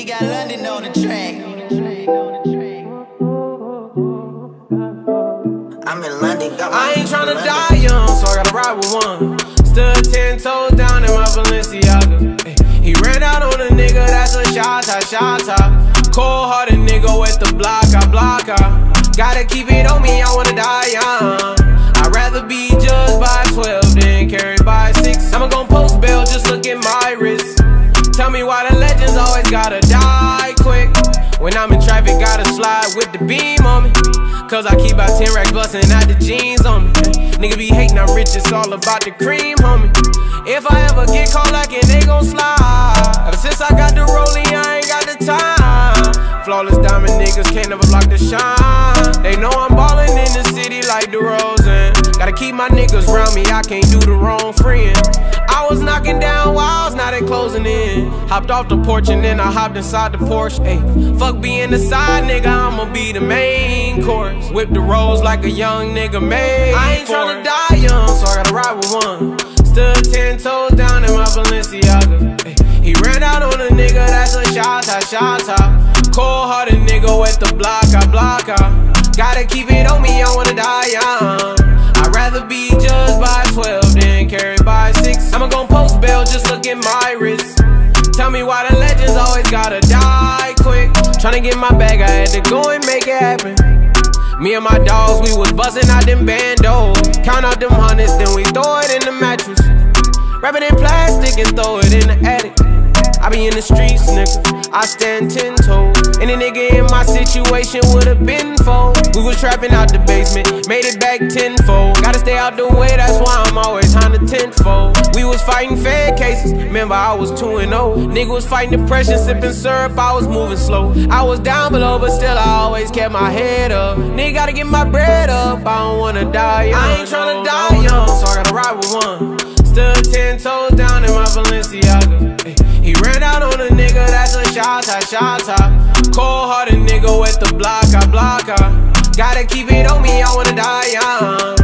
on the track. I'm in London, I ain't tryna die young, so I gotta ride with one. Stood ten toes down in my Balenciaga. Ay, he ran out on a nigga, that's a shot, shot, shot. Cold hearted nigga with the block, I block, I. Gotta keep it on me, I wanna die young. I'd rather be judged by 12 than carried by 6. I'ma gon' post bail, just look at my wrist. Tell me why the legends always gotta gotta slide with the beam on me. Cause I keep out 10 racks bustin' out the jeans on me. Nigga be hating, I'm rich, it's all about the cream, homie. If I ever get caught like it, they gon' slide. Ever since I got the rolling, I ain't got the time. Flawless diamond niggas can't never block the shine. My niggas round me, I can't do the wrong friend. I was knocking down walls, now they closing in. Hopped off the porch and then I hopped inside the Porsche. Ayy, fuck being the side nigga, I'ma be the main course. Whip the rolls like a young nigga made. I ain't tryna die young, so I gotta ride with one. Stood ten toes down in my Balenciaga. Ayy, he ran out on a nigga, that's a shot, shot, shot. Cold hearted nigga with the block, I block, I. Gotta keep it on me, I wanna die young. I'ma gon' post bail, just look at my wrist. Tell me why the legends always gotta die quick. Tryna get my bag, I had to go and make it happen. Me and my dogs, we was buzzing out them bandos. Count out them hundreds, then we throw it in the mattress. Wrap it in plastic and throw it in the attic. I be in the streets, nigga. I stand ten toes. Any nigga in my situation would've been fold. We was trapping out the basement, made it back tenfold. Gotta stay out the way, that's why I'm always on the tenfold. We was fighting fed cases, remember I was 2 and 0. Nigga was fighting depression, sipping syrup, I was moving slow. I was down below, but still I always kept my head up. Nigga gotta get my bread up, I don't wanna die young. I ain't tryna die young, so I gotta ride with one. Stood ten toes down in my Balenciaga. Ay, he ran out on a nigga, that's a shot, shot, shot. Cold hearted nigga with the block, I block, I. Gotta keep it on me, I wanna die young.